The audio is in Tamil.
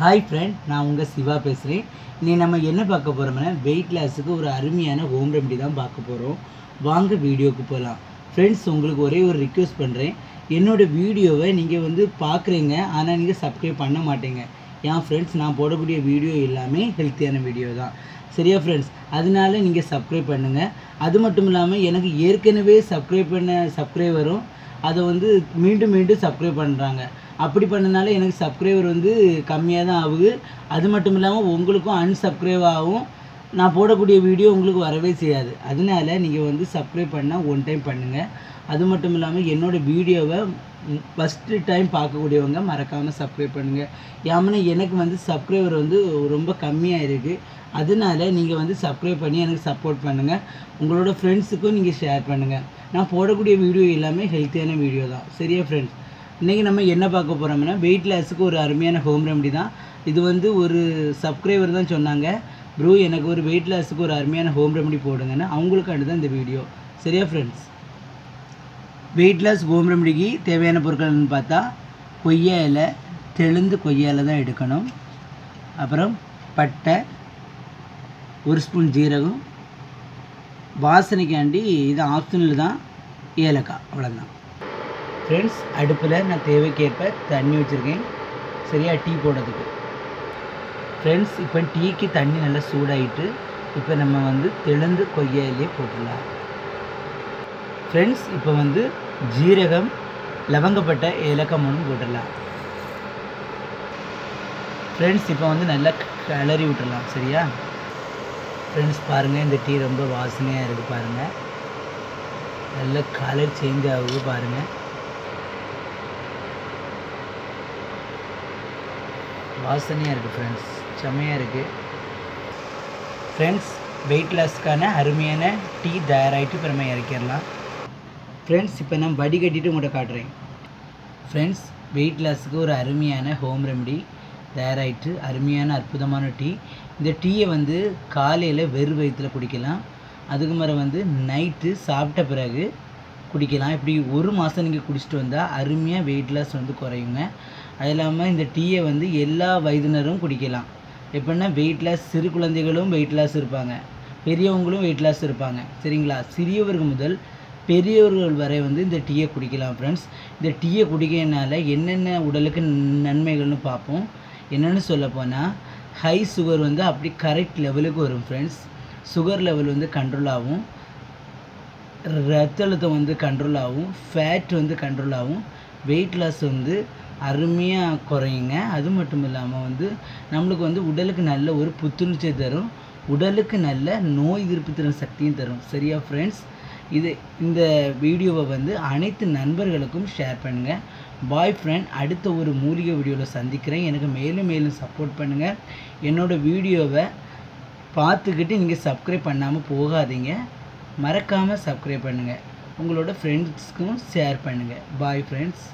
ஹாய் ஃப்ரெண்ட் நான் உங்கள் சிவா பேசுகிறேன் இன்னைக்கு நம்ம என்ன பார்க்க போகிறோம்னா வெயிட் லாஸுக்கு ஒரு அருமையான ஹோம் ரெமெடி தான் பார்க்க போகிறோம் வாங்க வீடியோக்கு போகலாம் ஃப்ரெண்ட்ஸ் உங்களுக்கு ஒரே ஒரு ரிக்வெஸ்ட் பண்ணுறேன் என்னோடய வீடியோவை நீங்கள் வந்து பார்க்குறீங்க ஆனால் நீங்கள் சப்ஸ்கிரைப் பண்ண மாட்டீங்க. ஏன் ஃப்ரெண்ட்ஸ் நான் போடக்கூடிய வீடியோ எல்லாமே ஹெல்த்தியான வீடியோ தான். சரியா ஃப்ரெண்ட்ஸ் அதனால நீங்கள் சப்ஸ்கிரைப் பண்ணுங்கள் அது மட்டும் இல்லாமல் எனக்கு ஏற்கனவே சப்ஸ்கிரைப் பண்ண சப்ஸ்கிரைபரும் அதை வந்து மீண்டும் மீண்டும் சப்ஸ்கிரைப் பண்ணுறாங்க அப்படி பண்ணனால எனக்கு சப்ஸ்கிரைபர் வந்து கம்மியாக தான் ஆகுது. அது மட்டும் இல்லாமல் உங்களுக்கும் அன்சப்ஸ்கிரைப் ஆகும். நான் போடக்கூடிய வீடியோ உங்களுக்கு வரவே செய்யாது. அதனால நீங்கள் வந்து சப்ஸ்கிரைப் பண்ணால் ஒன் டைம் பண்ணுங்கள் அது மட்டும் இல்லாமல் என்னோடய வீடியோவை ஃபஸ்ட்டு டைம் பார்க்கக்கூடியவங்க மறக்காமல் சப்ஸ்கிரைப் பண்ணுங்கள் ஏமனா எனக்கு வந்து சப்ஸ்கிரைபர் வந்து ரொம்ப கம்மியாக இருக்குது அதனால நீங்கள் வந்து சப்ஸ்கிரைப் பண்ணி எனக்கு சப்போர்ட் பண்ணுங்கள் உங்களோட ஃப்ரெண்ட்ஸுக்கும் நீங்கள் ஷேர் பண்ணுங்கள் நான் போடக்கூடிய வீடியோ எல்லாமே ஹெல்த்தியான வீடியோ தான். சரியா ஃப்ரெண்ட்ஸ் இன்றைக்கி நம்ம என்ன பார்க்க போகிறோம்னா வெயிட் லாஸுக்கு ஒரு அருமையான ஹோம் ரெமடி தான். இது வந்து ஒரு சப்ஸ்கிரைபர் தான் சொன்னாங்க. ப்ரோ எனக்கு ஒரு வெயிட் லாஸுக்கு ஒரு அருமையான ஹோம் ரெமடி போடுங்கன்னு. அவங்களுக்காண்டி தான் இந்த வீடியோ சரியா ஃப்ரெண்ட்ஸ் வெயிட் லாஸ் ஹோம் ரெமடிக்கு தேவையான பொருட்கள்னு பார்த்தா கொய்யா இலை தெளுந்து கொய்யா இலை தான் எடுக்கணும். அப்புறம் பட்டை ஒரு ஸ்பூன் ஜீரகம் வாசனைக்காண்டி இது ஆப்ஷனல் தான் ஏலக்காய் அவ்வளோதான் ஃப்ரெண்ட்ஸ் அடுப்பில் நான் தேவைக்கேற்ப தண்ணி வச்சுருக்கேன். சரியா டீ போடுறதுக்கு. ஃப்ரெண்ட்ஸ் இப்போ டீக்கு தண்ணி நல்லா சூடாகிட்டு இப்போ நம்ம வந்து தெளுந்து கொய்யாயிலே போட்டுடலாம். ஃப்ரெண்ட்ஸ் இப்போ வந்து ஜீரகம் லவங்கப்பட்ட ஏலக்காய் மூணு போட்டுடலாம். ஃப்ரெண்ட்ஸ் இப்போ வந்து நல்லா கிளறி விட்டுடலாம் சரியா? ஃப்ரெண்ட்ஸ் பாருங்கள் இந்த டீ ரொம்ப வாசனையாக இருக்குது பாருங்கள் நல்ல கலர் சேஞ்ச் ஆகுது பாருங்கள் வாசனையாக இருக்குது ஃப்ரெண்ட்ஸ் செம்மையாக இருக்குது ஃப்ரெண்ட்ஸ் வெயிட் லாஸ்க்கான அருமையான டீ தயாராகிட்டு இப்போ நம்ம இறக்கிடலாம். ஃப்ரெண்ட்ஸ் இப்போ நான் வடிகட்டிட்டு உங்கள்கிட்ட காட்டுறேன். ஃப்ரெண்ட்ஸ் வெயிட் லாஸுக்கு ஒரு அருமையான ஹோம் ரெமடி தயாராகிட்டு அருமையான அற்புதமான டீ இந்த டீயை வந்து காலையில் வெறு வயிற்றில் குடிக்கலாம். அதுக்கு மேலே வந்து நைட்டு சாப்பிட்ட பிறகு குடிக்கலாம். இப்படி ஒரு மாதம் நீங்கள் குடிச்சிட்டு வந்தால் அருமையாக வெயிட் லாஸ் வந்து குறையுங்க. அது இல்லாமல் இந்த டீயை வந்து எல்லா வயதினரும் குடிக்கலாம். எப்படின்னா வெயிட் லாஸ் சிறு குழந்தைகளும் வெயிட் லாஸ் இருப்பாங்க. பெரியவங்களும் வெயிட் லாஸ் இருப்பாங்க. சரிங்களா? சிறியவர்கள் முதல் பெரியவர்கள் வரை வந்து இந்த டீயை குடிக்கலாம் ஃப்ரெண்ட்ஸ் இந்த டீயை குடிக்கிறதுனால என்னென்ன உடலுக்கு நன்மைகள்னு பார்ப்போம். என்னென்னு சொல்லப்போனால் ஹை சுகர் வந்து அப்படி கரெக்ட் லெவலுக்கு வரும் ஃப்ரெண்ட்ஸ் சுகர் லெவல் வந்து கண்ட்ரோல் ஆகும். ரத்த அழுத்தம் வந்து கண்ட்ரோல் ஆகும். ஃபேட் வந்து கண்ட்ரோல் ஆகும். வெயிட் லாஸ் வந்து அருமையாக குறையுங்க. அது மட்டும் இல்லாமல் வந்து நம்மளுக்கு வந்து உடலுக்கு நல்ல ஒரு புத்துணர்ச்சியை தரும். உடலுக்கு நல்ல நோய் எதிர்ப்பு திறன் சக்தியும் தரும். சரியா ஃப்ரெண்ட்ஸ் இது இந்த வீடியோவை வந்து அனைத்து நண்பர்களுக்கும் ஷேர் பண்ணுங்கள் பாய் ஃப்ரெண்ட் அடுத்த ஒரு மூலிகை வீடியோவில் சந்திக்கிறேன். எனக்கு மேலும் மேலும் சப்போர்ட் பண்ணுங்கள் என்னோடய வீடியோவை பார்த்துக்கிட்டு நீங்கள் சப்ஸ்கிரைப் பண்ணாமல் போகாதீங்க. மறக்காமல் சப்ஸ்கிரைப் பண்ணுங்கள் உங்களோட ஃப்ரெண்ட்ஸ்க்கும் ஷேர் பண்ணுங்கள் பாய் ஃப்ரெண்ட்ஸ்